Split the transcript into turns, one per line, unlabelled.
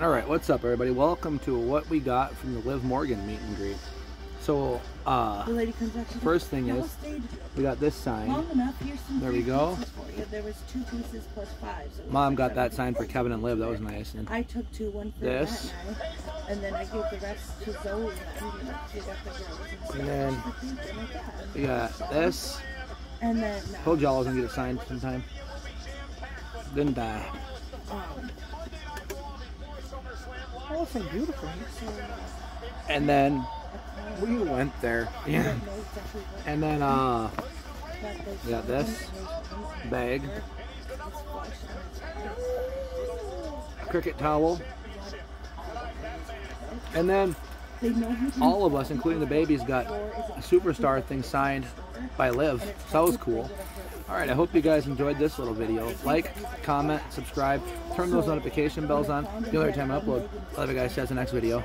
All right, what's up, everybody? Welcome to what we got from the Liv Morgan meet and greet. So, uh,
The lady comes up. She's
First thing is- we got this sign.
long enough. Here's some
There we go.
There was two pieces plus five. So
Mom got that sign for. Kevin and Liv. That was nice. And
I took two, one for
This.
And then I gave the rest to Zoe. And you know, she got the girls and,
And then-
stuff. Something like that.
we got this.
And then
Told y'all I was gonna get it signed sometime. Didn't I?
um, oh, it's so beautiful.
And then we went there. Yeah.
don't know exactly what
And then uh,
but
we got this
of them that
bag,
It's flush and it's-
cricket towel, and then
They know you can
all of us, including the babies, got a superstar thing signed by Liv. So that was cool. All right, I hope you guys enjoyed this little video. Like, comment, subscribe, turn those notification bells on. The other time I upload. Love you guys. See you guys in the next video.